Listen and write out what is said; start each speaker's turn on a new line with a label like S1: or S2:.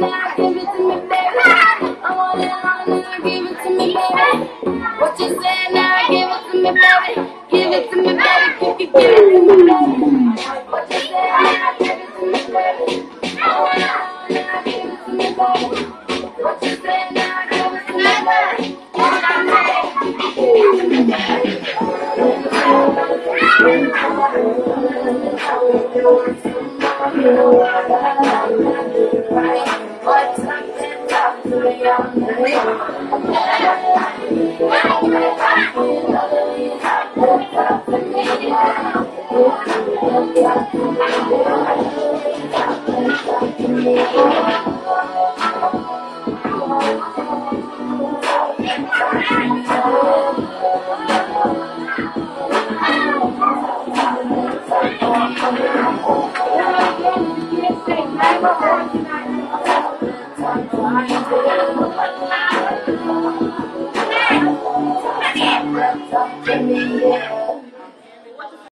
S1: now? Give it to me, baby. I want it all now. Give it to me, baby. What you say now? Give to me, baby. Give it to me, baby. Give it, to me, baby. What you say now? Give it to me, baby. I. Give it to me, baby. What you say now? Give it to me, baby. Me, baby. Yeah.